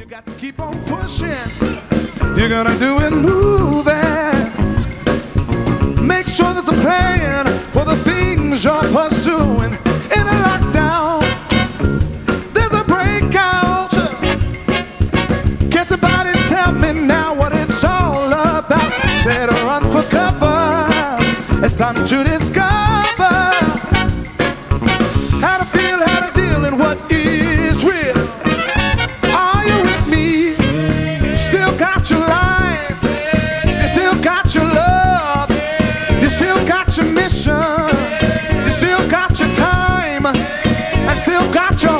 You got to keep on pushing. You're gonna do it moving. Make sure there's a plan for the things you're pursuing. In a lockdown, there's a breakout. Can somebody tell me now what it's all about? Said run for cover. It's time to discover. your mission. You still got your time and still got your